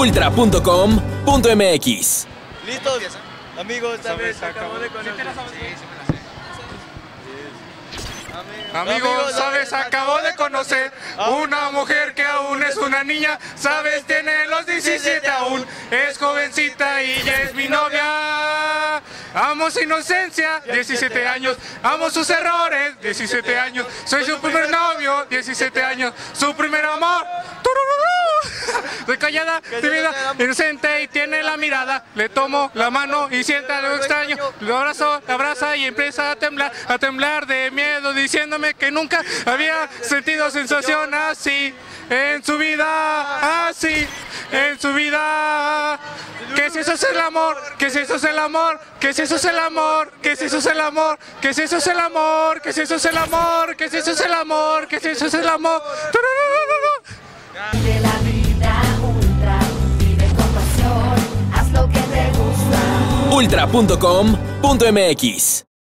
ultra.com.mx. ¿Listos? Amigos, ¿sabes? Se acabó de conocer. Amigos, sabes, acabo de conocer una mujer que aún es una niña, sabes, tiene los 17 aún, es jovencita y ya es mi novia. Amo su inocencia, 17 años, amo sus errores, 17 años, soy su primer novio, 17 años, su primer amor. ¡Tururú! Soy callada, tímida, inocente y tiene la mirada. Le tomo la mano y sienta algo extraño. Lo abrazo, la abraza y empieza a temblar, a temblar de miedo, diciéndome que nunca había sentido sensación así en su vida, así en su vida. Que si eso es el amor, que si eso es el amor, que si eso es el amor, que si eso es el amor, que si eso es el amor, que si eso es el amor, que si eso es el amor, que si eso es el amor. ultra.com.mx.